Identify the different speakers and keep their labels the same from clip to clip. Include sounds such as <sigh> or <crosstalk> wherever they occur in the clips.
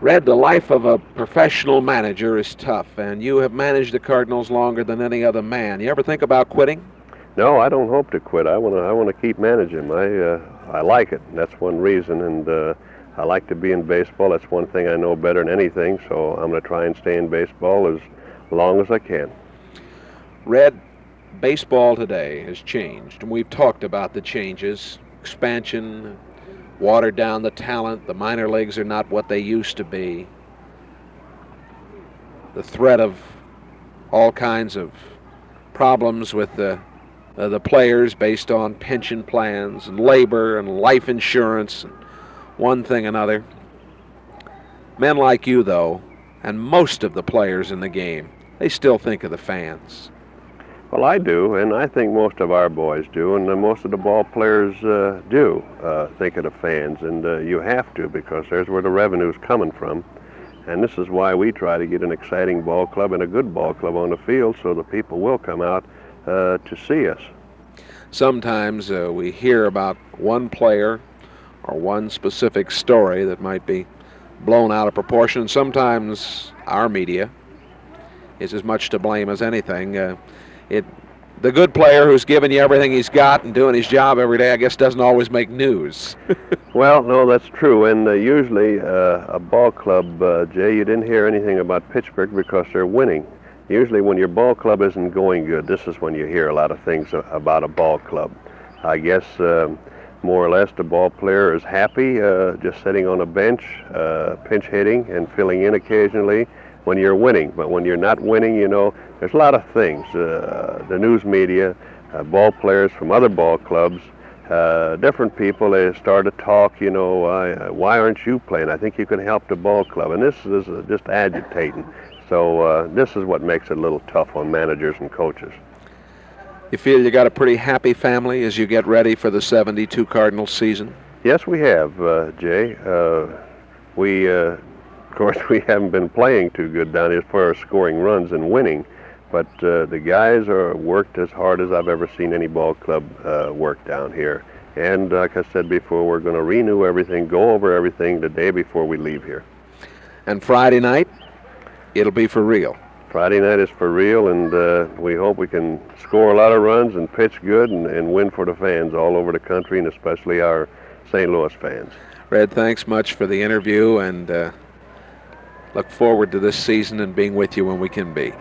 Speaker 1: Red, the life of a professional manager is tough, and you have managed the Cardinals longer than any other man. You ever think about quitting?
Speaker 2: No, I don't hope to quit. I want to. I want to keep managing. I uh, I like it. That's one reason, and uh, I like to be in baseball. That's one thing I know better than anything. So I'm going to try and stay in baseball as long as I can.
Speaker 1: Red, baseball today has changed, and we've talked about the changes, expansion, watered down the talent. The minor leagues are not what they used to be. The threat of all kinds of problems with the uh, the players based on pension plans and labor and life insurance and one thing another. Men like you, though, and most of the players in the game, they still think of the fans.
Speaker 2: Well, I do, and I think most of our boys do, and uh, most of the ball players uh, do uh, think of the fans, and uh, you have to because there's where the revenue's coming from. And this is why we try to get an exciting ball club and a good ball club on the field so the people will come out uh, to see us.
Speaker 1: Sometimes uh, we hear about one player or one specific story that might be blown out of proportion. Sometimes our media is as much to blame as anything. Uh, it, the good player who's giving you everything he's got and doing his job every day, I guess, doesn't always make news. <laughs>
Speaker 2: well, no, that's true. And uh, usually, uh, a ball club, uh, Jay, you didn't hear anything about Pittsburgh because they're winning. Usually, when your ball club isn't going good, this is when you hear a lot of things about a ball club. I guess um, more or less the ball player is happy uh, just sitting on a bench, uh, pinch hitting and filling in occasionally when you're winning. But when you're not winning, you know, there's a lot of things. Uh, the news media, uh, ball players from other ball clubs, uh, different people, they start to talk, you know, uh, why aren't you playing? I think you can help the ball club. And this is uh, just agitating. So uh, this is what makes it a little tough on managers and coaches.
Speaker 1: You feel you got a pretty happy family as you get ready for the 72 Cardinals season?
Speaker 2: Yes, we have, Jay. we of course, we haven't been playing too good down here as far as scoring runs and winning, but uh, the guys are worked as hard as I've ever seen any ball club uh, work down here. And like I said before, we're going to renew everything, go over everything the day before we leave here.
Speaker 1: And Friday night, it'll be for real.
Speaker 2: Friday night is for real, and uh, we hope we can score a lot of runs and pitch good and, and win for the fans all over the country, and especially our St. Louis fans.
Speaker 1: Red, thanks much for the interview, and uh, look forward to this season and being with you when we can be.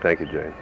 Speaker 2: Thank you, Jay.